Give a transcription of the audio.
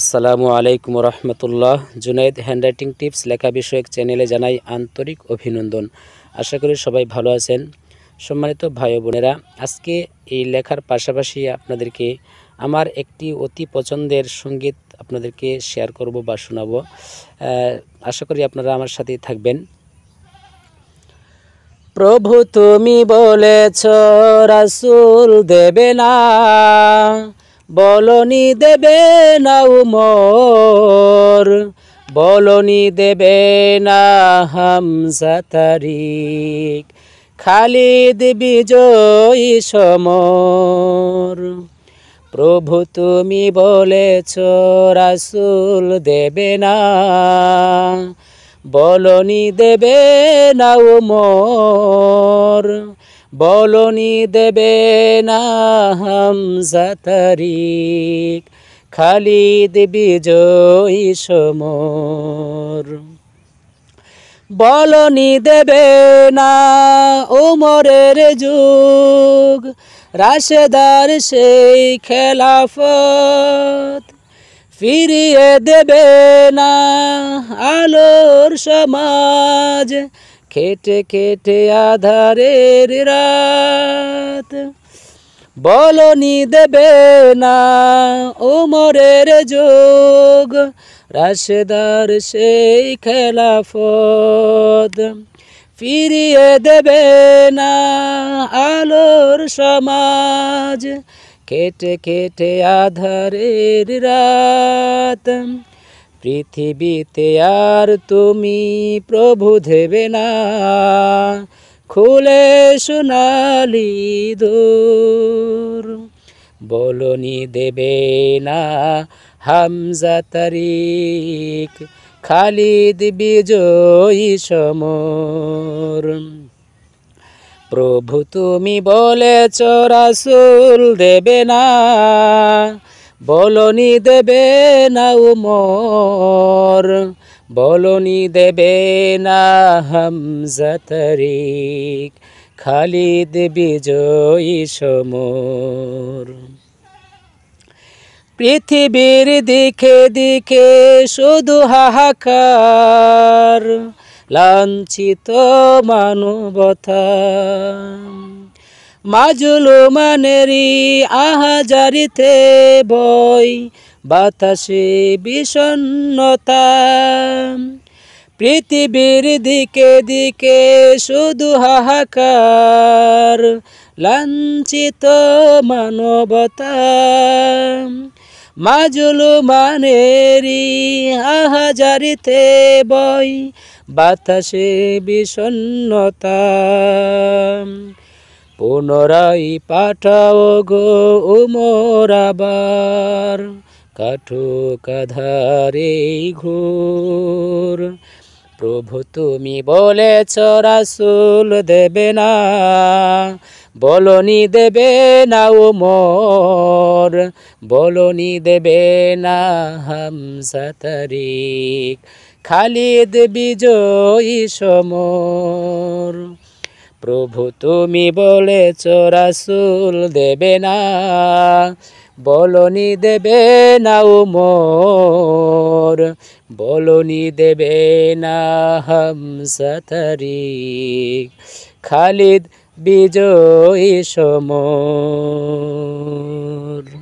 আসসালামু আলাইকুম রহমতুল্লাহ। Junaid handwriting tips লেখা বিষয়ক চ্যানেলে জানাই আন্তরিক অভিনন্দন। আশা করি সবাই ভালো আছেন। সম্মানিত ভাই বোনেরা, আজকে এই লেখার পাশাপাশি আপনাদেরকে আমার একটি অতি পছন্দের সংগীত আপনাদেরকে শেয়ার করব বা শোনাবো। আশা করি আপনারা আমার সাথেই থাকবেন। প্রভু তুমি বলেছ, রাসুল দেবে না। বলনি দেবে না উমর, বলনি দেবে না হামজা তারিক, খালিদ বিজয়ী সমর। প্রভু তুমি বলেছ, রাসুল দেবে না। বলনি দেবে না উমর বলনি দেবে না হামজা তারিক, খালিদ বিজয়ী সমর। বলনি দেবে না উমরের যুগ, রাশেদার সেই খেলাফত। ফিরিয়ে দেবে না আলোর সমাজ খেটে খেটে আধারের রাত। বলনি দেবে না উমরের যোগ, রাশেদার সেই খেলাফত। ফিরিয়ে দেবে না আলোর সমাজ কেটে কেটে আধারের রাত। পৃথিবীতে আর তুমি প্রভু দেবে না। খুলে সোনালি দূর, বলনি দেবে না হামজা তারিক, খালিদ বিজয়ী সমর। প্রভু তুমি বলেছ রাসুল দেবে না। বলনি দেবে না উমর, বলনি দেবে না হামজা তারিক, খালিদ বিজয়ী সমর। পৃথিবীর দিকে দিকে শুধু হাহাকার, লাঞ্ছিত মানবতা। মাজুলু মানেরি আহাজারিতে বই, বাতাসে বিষণ্ণতা। পৃথিবীর দিকে দিকে শুধু হাহাকার, লাঞ্ছিত মানবতা। মাজুলু মানেরি আহাজারিতে বই, বাতাসে বিষণ্ণতা। পুনরাই পাঠাও গো উমর আবার। কাঠো কাধারে ঘোর। প্রভু তুমি বলেছ, রাসুল দেবে না। বলনি দেবে না ও উমর। বলনি দেবে না হামসা তারিক। খালিদ বিজয়ী সমর। প্রভু তুমি বলেছ, রাসুল দেবে না। বলনি দেবে না উমর, বলনি দেবে না হামসা তারিক। খালিদ বিজয়ী সমর।